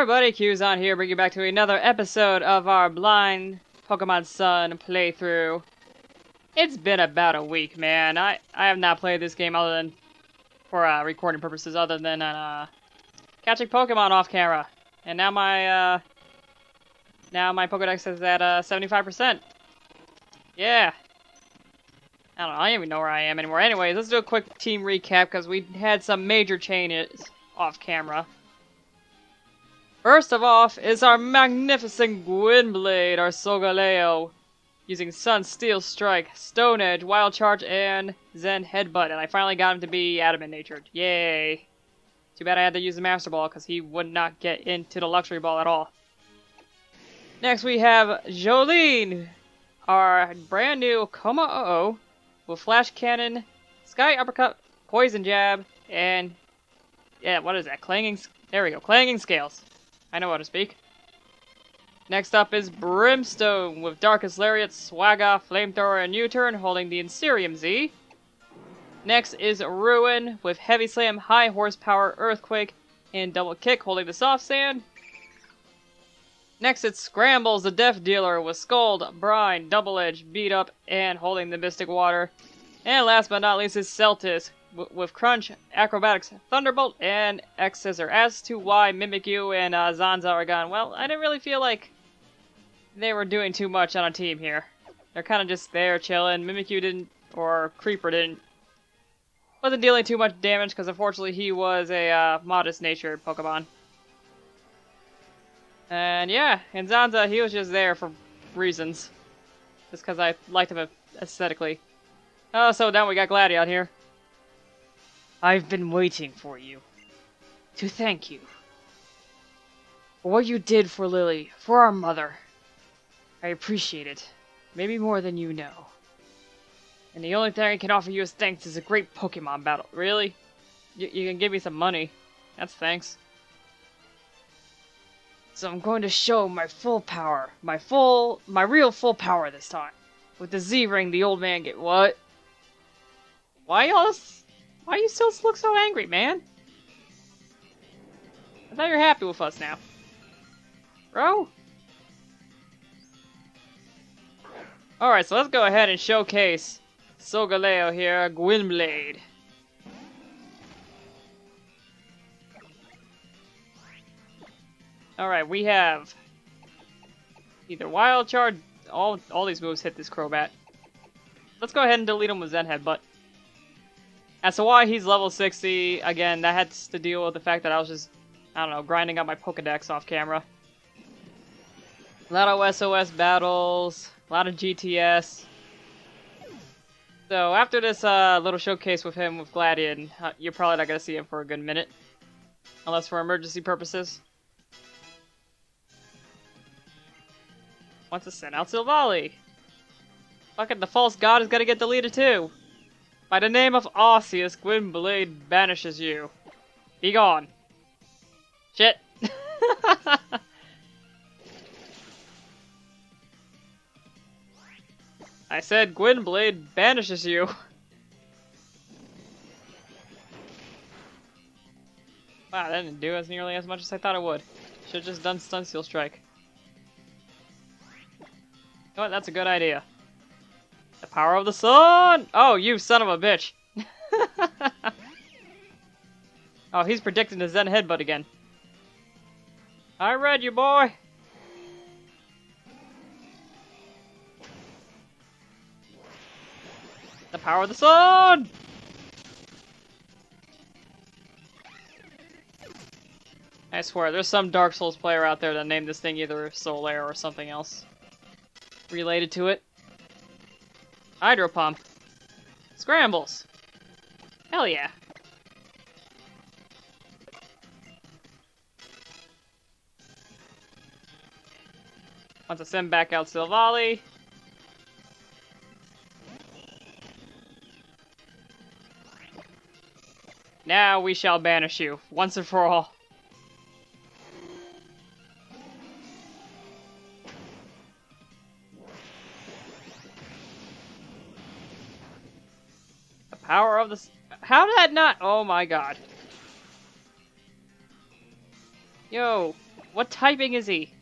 everybody, on here, bringing you back to another episode of our blind Pokemon Sun playthrough. It's been about a week, man. I, I have not played this game other than for uh, recording purposes, other than uh, catching Pokemon off camera. And now my uh, now my Pokedex is at uh, 75%. Yeah. I don't know. I don't even know where I am anymore. Anyways, let's do a quick team recap because we had some major changes off camera. First of all is our magnificent Gwynblade, our Solgaleo, using Sunsteel Strike, Stone Edge, Wild Charge, and Zen Headbutt, and I finally got him to be Adamant Natured. Yay! Too bad I had to use the Master Ball, because he would not get into the Luxury Ball at all. Next we have Jolene, our brand new Kommo-o, with Flash Cannon, Sky Uppercut, Poison Jab, and... Yeah, what is that? Clanging... There we go, Clanging Scales. I know how to speak. Next up is Brimstone with Darkest Lariat, Swagger, Flamethrower, and U-Turn holding the Incinium Z. Next is Ruin with Heavy Slam, High Horsepower, Earthquake, and Double Kick holding the Soft Sand. Next it's Scrambles the Death Dealer with Scald, Brine, Double Edge, Beat Up, and holding the Mystic Water. And last but not least is Celtis with Crunch, Acrobatics, Thunderbolt, and X Scissor. As to why Mimikyu and uh, Zanza are gone, well, I didn't really feel like they were doing too much on a team here. They're kind of just there chilling. Mimikyu didn't, or Creeper didn't, wasn't dealing too much damage because unfortunately he was a uh, modest-natured Pokemon. And yeah, and Zanza, he was just there for reasons. Just because I liked him aesthetically. Oh, so now we got Gladiator here. I've been waiting for you. To thank you. For what you did for Lillie, for our mother. I appreciate it. Maybe more than you know. And the only thing I can offer you as thanks is a great Pokemon battle. Really? Y you can give me some money. That's thanks. So I'm going to show my full power. My full, my real full power this time. With the Z-Ring, the old man get- what? Why y'all why you still look so angry, man? I thought you're happy with us now. Bro? Alright, so let's go ahead and showcase Solgaleo here, Gwynblade. Alright, we have either Wild Charge, all, all these moves hit this Crobat. Let's go ahead and delete them with Zen Headbutt. As to why he's level 60, again, that has to deal with the fact that I was just, I don't know, grinding out my Pokedex off camera. A lot of SOS battles, a lot of GTS. So after this uh, little showcase with him with Gladion, uh, you're probably not going to see him for a good minute. Unless for emergency purposes. Wants to send out Silvally. Fucking the false god is gonna get deleted too. By the name of Arceus, Gwynblade banishes you. Be gone. Shit. I said Gwynblade banishes you. Wow, that didn't do as nearly as much as I thought it would. Should've just done Sunsteel Strike. You know what, that's a good idea. The power of the sun! Oh, you son of a bitch! oh, he's predicting the Zen Headbutt again. I read you, boy! The power of the sun! I swear, there's some Dark Souls player out there that named this thing either Solaire or something else related to it. Hydro Pump. Scrambles. Hell yeah. Want to send back out Silvally. Now we shall banish you, once and for all. Power of the... How did that not... Oh my god. Yo, What typing is he?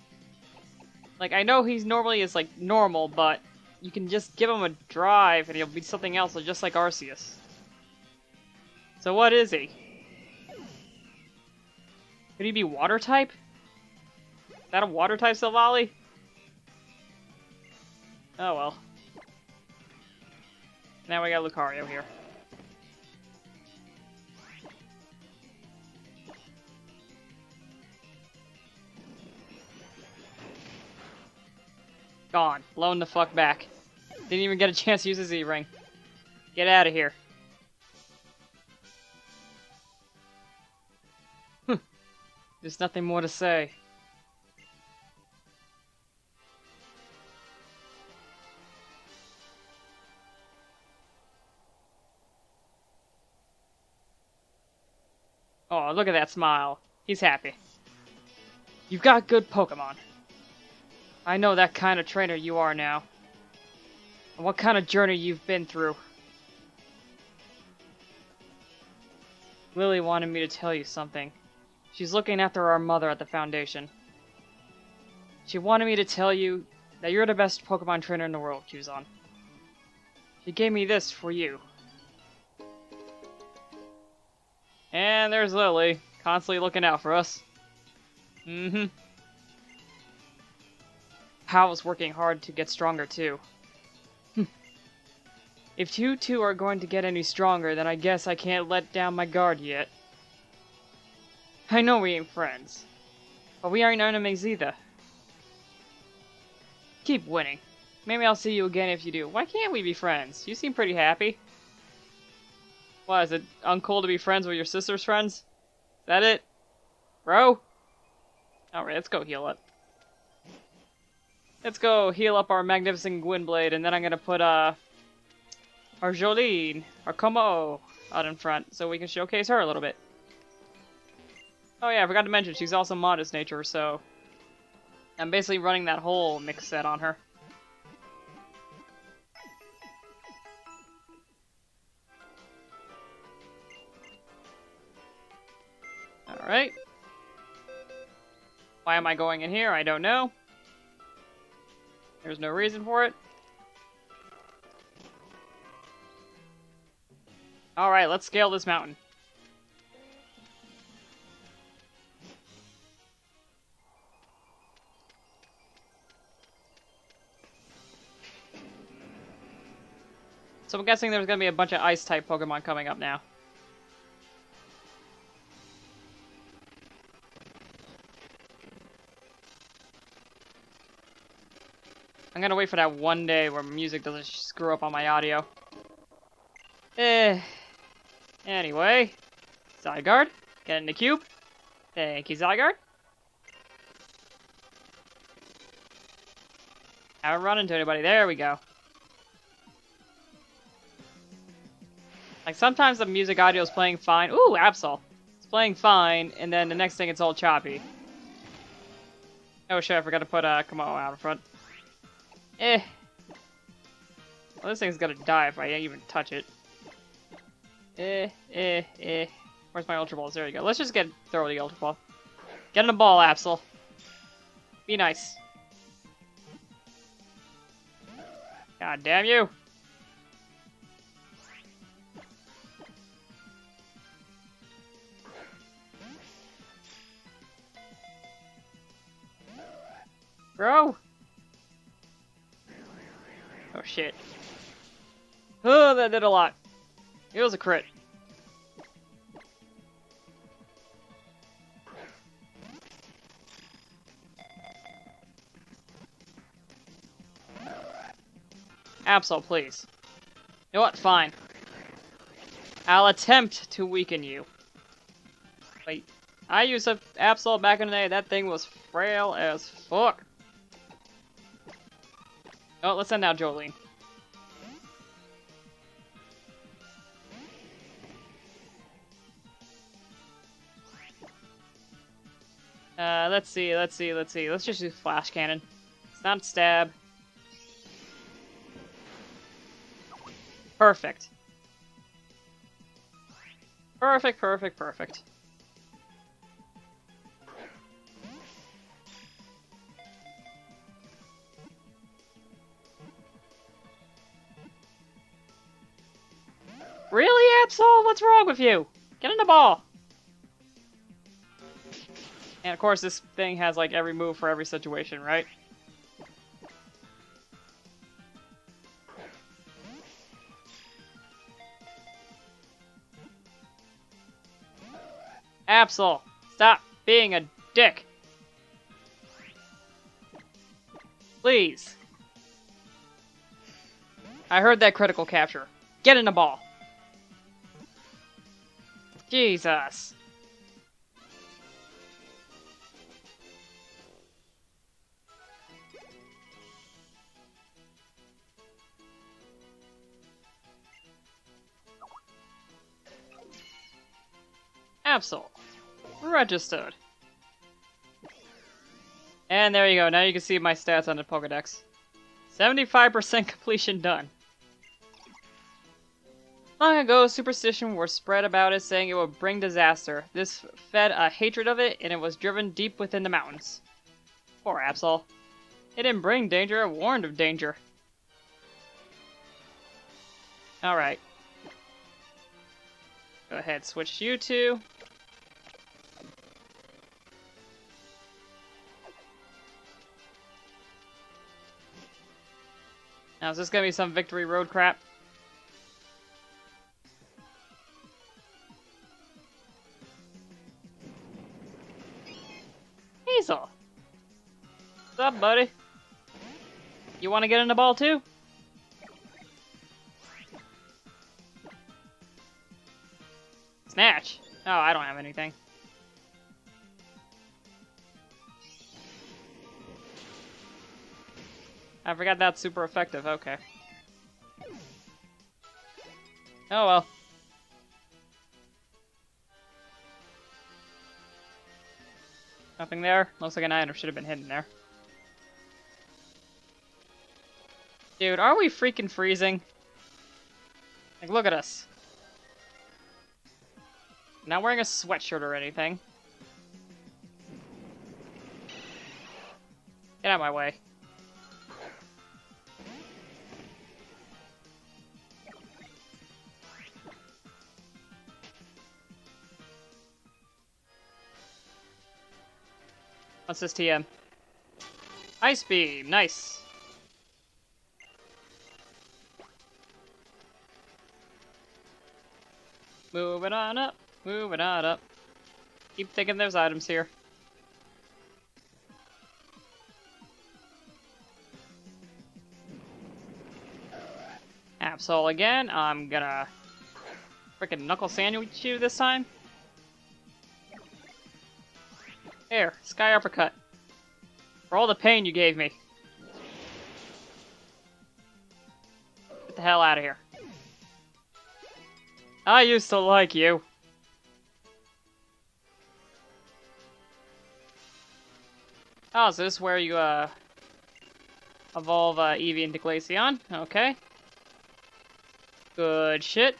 Like, I know he's normally is, like, normal, but you can just give him a drive and he'll be something else, just like Arceus. So what is he? Could he be water type? Is that a water type Silvally? Oh well. Now we got Lucario here. Gone. Blown the fuck back. Didn't even get a chance to use his Z-Ring. Get out of here. Hm. There's nothing more to say. Oh, look at that smile. He's happy. You've got good Pokemon. I know that kind of trainer you are now. And what kind of journey you've been through. Lillie wanted me to tell you something. She's looking after our mother at the Foundation. She wanted me to tell you that you're the best Pokemon trainer in the world, Kyuzan. She gave me this for you. And there's Lillie, constantly looking out for us. Mm-hmm. Hau's working hard to get stronger too. Hmm. if you two are going to get any stronger, then I guess I can't let down my guard yet. I know we ain't friends, but we aren't enemies either. Keep winning. Maybe I'll see you again if you do. Why can't we be friends? You seem pretty happy. Why, is it uncool to be friends with your sister's friends? Is that it? Bro? Alright, let's go heal up. Let's go heal up our magnificent Gwynblade, and then I'm gonna put, uh, our Jolene, our Kommo-o, out in front, so we can showcase her a little bit. Oh yeah, I forgot to mention, she's also modest nature, so... I'm basically running that whole mix set on her. Alright. Why am I going in here? I don't know. There's no reason for it. Alright, let's scale this mountain. So I'm guessing there's gonna be a bunch of ice-type Pokemon coming up now. I'm gonna wait for that one day where music doesn't screw up on my audio. Eh. Anyway. Zygarde. Get in the cube. Thank you, Zygarde. Haven't run into anybody. There we go. Like, sometimes the music audio is playing fine. Ooh, Absol. It's playing fine, and then the next thing it's all choppy. Oh shit, I forgot to put uh, Kommo-o out in front. Eh. Well, this thing's gonna die if I even touch it. Eh, eh, eh. Where's my Ultra Balls? There you go. Let's just get throw the Ultra Ball. Get in the ball, Absol. Be nice. God damn you! Bro! Shit. Oh, that did a lot. It was a crit. Absol, please. You know what? Fine. I'll attempt to weaken you. Wait. I used a Absol back in the day. That thing was frail as fuck. Oh, let's send out Jolene. Uh, let's see, let's see, let's see. Let's just do flash cannon. It's not stab. Perfect. Perfect, perfect, perfect. Really, Absol? What's wrong with you? Get in the ball! And of course, this thing has like every move for every situation, right? Absol, stop being a dick. Please. I heard that critical capture. Get in the ball. Jesus. Absol. Registered. And there you go, now you can see my stats on the Pokedex. 75% completion done. Long ago, superstition were spread about it saying it would bring disaster. This fed a hatred of it, and it was driven deep within the mountains. Poor Absol. It didn't bring danger, it warned of danger. Alright. Go ahead, switch you two. Now, is this gonna be some victory road crap? Hazel! What's up, buddy? You wanna get in the ball too? Snatch! Oh, I don't have anything. I forgot that's super effective, okay. Oh well. Nothing there. Looks like an item should have been hidden there. Dude, are we freaking freezing? Like, look at us. Not wearing a sweatshirt or anything. Get out of my way. What's this TM? Ice Beam, nice. Moving on up, moving on up. Keep thinking there's items here. Absol again. I'm gonna freaking knuckle sandwich you this time. Sky Uppercut. For all the pain you gave me. Get the hell out of here. I used to like you. Oh, so this is where you, uh, evolve uh, Eevee into Glaceon. Okay. Good shit.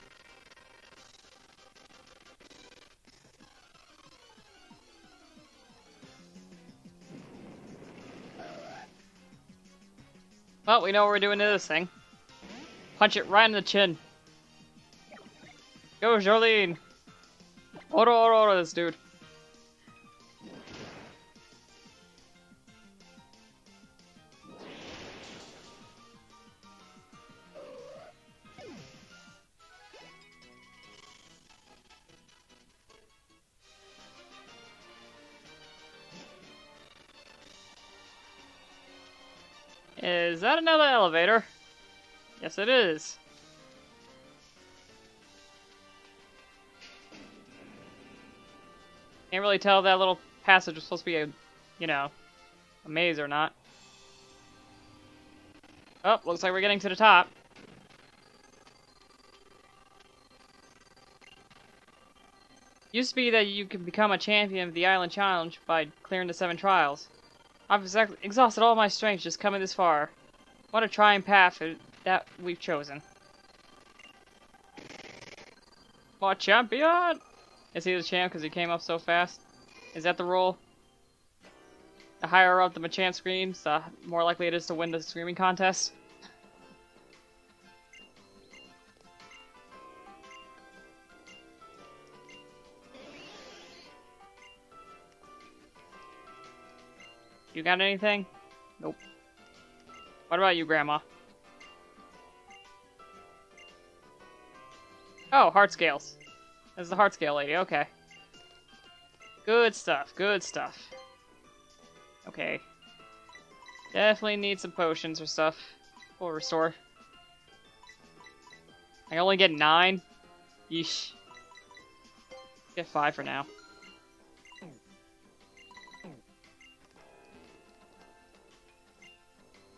Well, we know what we're doing to this thing. Punch it right in the chin. Go, Jolene! Oro, oro, oro, this dude. It is. Can't really tell that little passage was supposed to be a, you know, a maze or not. Oh, looks like we're getting to the top. Used to be that you could become a champion of the Island Challenge by clearing the seven trials. I've exhausted all my strength just coming this far. What a trying path that we've chosen. My champion! Is he the champ because he came up so fast? Is that the rule? The higher up the Machamp screams, the more likely it is to win the screaming contest. You got anything? Nope. What about you, Grandma? Oh, heart scales. This is the heart scale lady, okay. Good stuff, good stuff. Okay. Definitely need some potions or stuff. Full restore. I only get nine? Yeesh. Get five for now.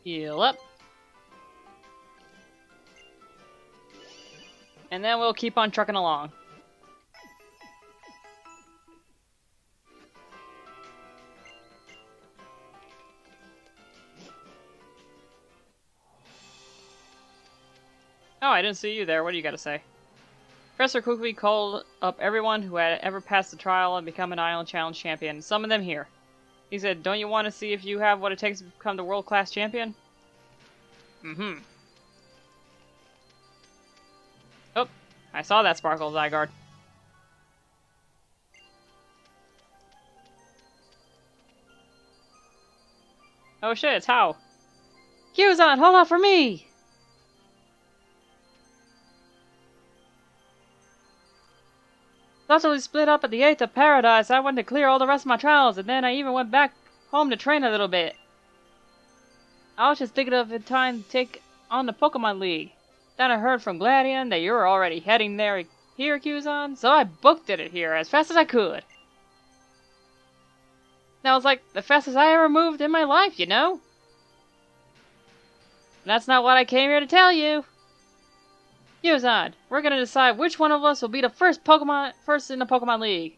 Heal up. And then we'll keep on trucking along. Oh, I didn't see you there. What do you got to say? Professor quickly called up everyone who had ever passed the trial and become an Island Challenge champion. Some of them here. He said, Don't you want to see if you have what it takes to become the world class champion? Mm hmm. I saw that sparkle, Zygarde. Oh shit, it's Hau. Kyuzan, hold on for me! After we split up at the Aether Paradise, I went to clear all the rest of my trials, and then I even went back home to train a little bit. I was just thinking of the time to take on the Pokemon League. Then I heard from Gladion that you were already heading there here, Kyuzan, so I booked it here as fast as I could. That was like the fastest I ever moved in my life, you know? That's not what I came here to tell you. Kyuzan, we're gonna decide which one of us will be the first Pokemon first in the Pokemon League.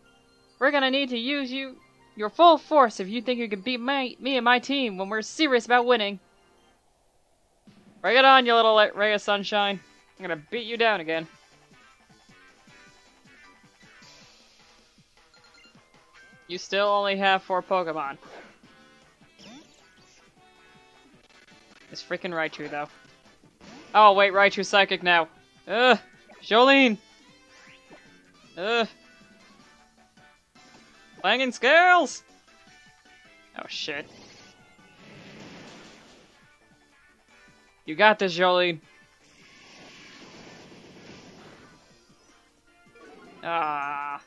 We're gonna need to use you your full force if you think you can beat my, me and my team when we're serious about winning. Bring it on, you little ray of sunshine. I'm gonna beat you down again. You still only have four Pokemon. It's freaking Raichu, though. Oh, wait, Raichu's psychic now. Ugh! Jolene! Ugh! Clanging scales! Oh shit. You got this, Jolene. Ah.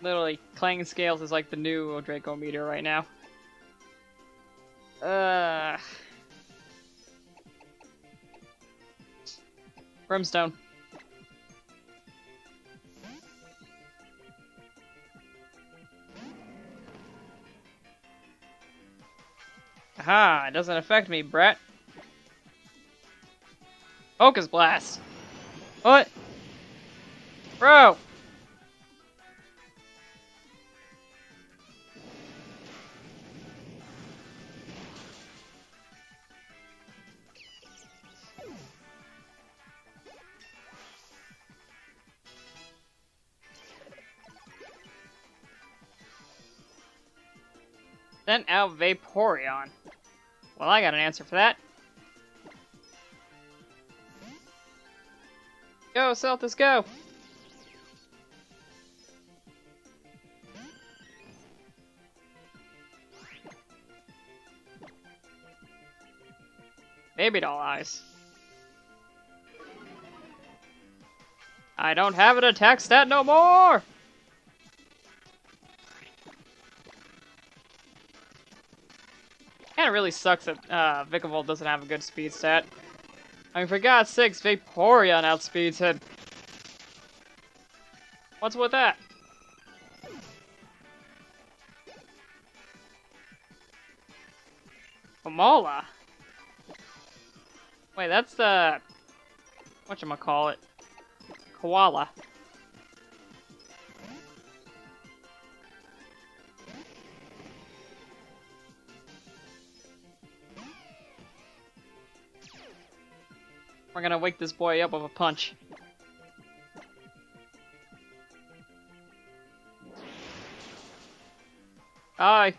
Literally, Clanging Scales is like the new Draco Meteor right now. Ugh. Brimstone. Aha, it doesn't affect me, Brett. Focus Blast! What? Bro! Sent out Vaporeon. Well, I got an answer for that. Go, Celtis, go! Baby doll eyes. I don't have an attack stat no more! Really sucks that uh, Vikavolt doesn't have a good speed stat. I mean, for God's sakes, Vaporeon outspeeds him. What's with that? Pomola? Wait, that's the... Whatchamacallit? Koala. We're gonna wake this boy up with a punch. Hi.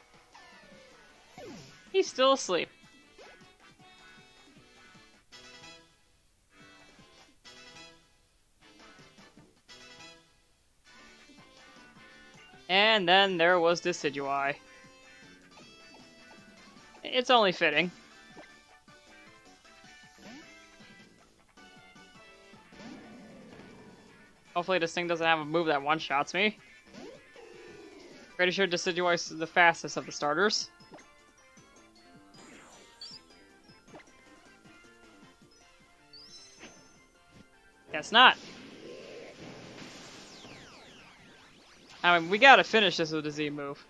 He's still asleep. And then there was Decidueye. It's only fitting. Hopefully this thing doesn't have a move that one-shots me. Pretty sure Decidueye is the fastest of the starters. Guess not. I mean, we gotta finish this with a Z move.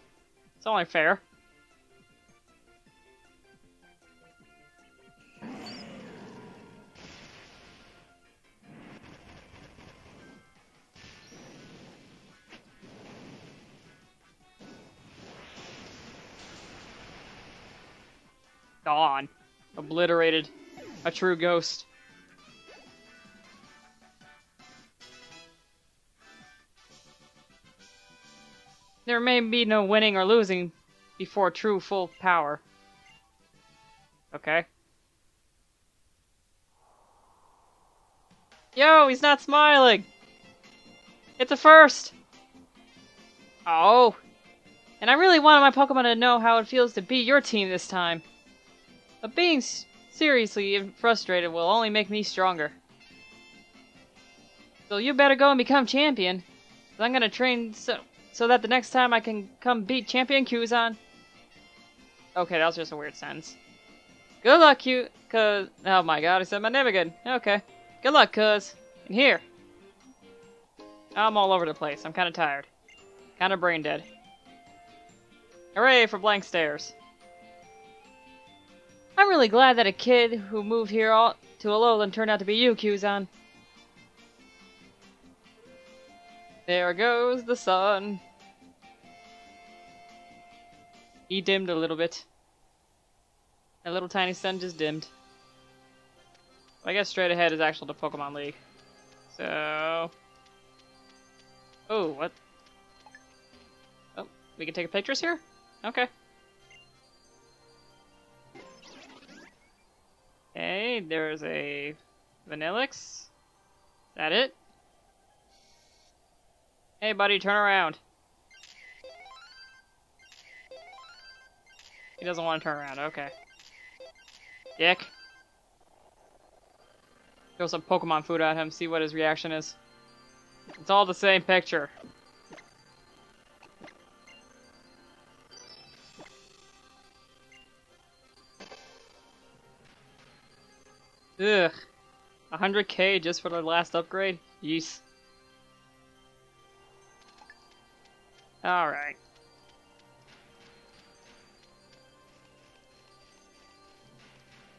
It's only fair. Gone. Obliterated. A true ghost. There may be no winning or losing before true full power. Okay. Yo, he's not smiling! It's a first! Oh. And I really wanted my Pokemon to know how it feels to be your team this time. But being seriously frustrated will only make me stronger. So you better go and become champion. I'm gonna train so so that the next time I can come beat Champion Kyuzan. Okay, that was just a weird sentence. Good luck, Q, cuz. Oh my god, I said my name again. Okay. Good luck, cuz. And here. I'm all over the place. I'm kind of tired. Kind of brain dead. Hooray for blank stares. I'm really glad that a kid who moved here all to Alolan turned out to be you, Kyuzan. There goes the sun. He dimmed a little bit. A little tiny sun just dimmed. I guess straight ahead is actually the Pokemon League. So... Oh, what? Oh, we can take a pictures here? Okay. There's a Vanillish. Is that it? Hey buddy, turn around. He doesn't want to turn around, okay. Dick. Throw some Pokemon food at him, see what his reaction is. It's all the same picture. Ugh. 100k just for the last upgrade? Yees. Alright.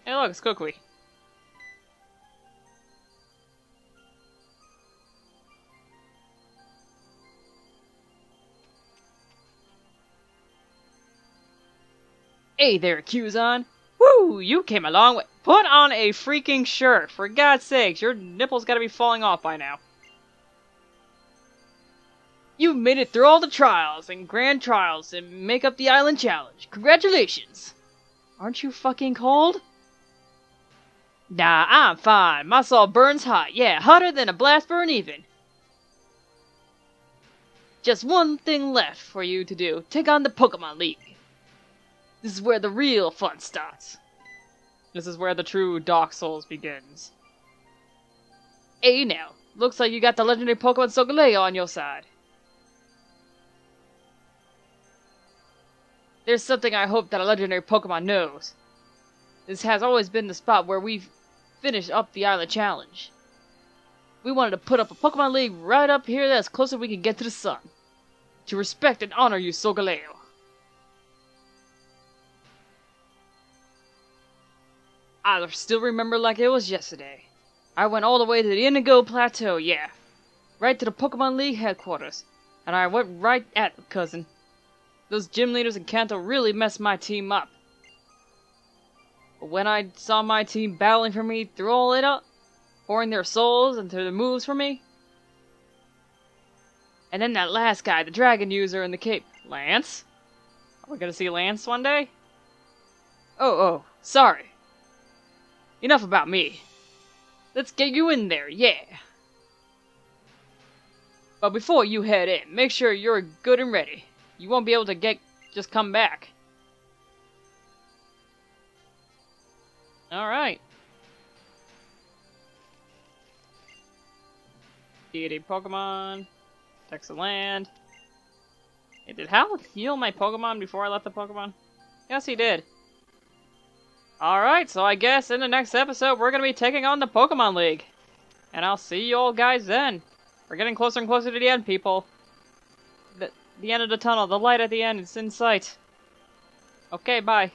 Hey look, it's Kukui. Hey there, Kyuzan! You came a long way. Put on a freaking shirt! For God's sakes, your nipples gotta be falling off by now. You've made it through all the trials and grand trials and make up the island challenge. Congratulations! Aren't you fucking cold? Nah, I'm fine. My soul burns hot. Yeah, hotter than a blast burn even. Just one thing left for you to do. Take on the Pokemon League. This is where the real fun starts. This is where the true Dark Souls begins. Hey now, looks like you got the legendary Pokemon Solgaleo on your side. There's something I hope that a legendary Pokemon knows. This has always been the spot where we've finished up the Island Challenge. We wanted to put up a Pokemon League right up here that's close as we can get to the sun. To respect and honor you, Solgaleo. I still remember like it was yesterday. I went all the way to the Indigo Plateau, yeah. Right to the Pokemon League headquarters. And I went right at them, cousin. Those gym leaders in Kanto really messed my team up. But when I saw my team battling for me through all it up, pouring their souls into the moves for me, and then that last guy, the dragon user in the cape, Lance? Are we gonna see Lance one day? Oh, oh, sorry. Enough about me. Let's get you in there, yeah. But before you head in, make sure you're good and ready. you won't be able to get just come back. Alright. Deity Pokemon. The land. Hey, did Hau heal my Pokemon before I left the Pokemon? Yes, he did. Alright, so I guess in the next episode we're gonna be taking on the Pokemon League. And I'll see you all guys then. We're getting closer and closer to the end, people. The, the end of the tunnel, the light at the end, is in sight. Okay, bye.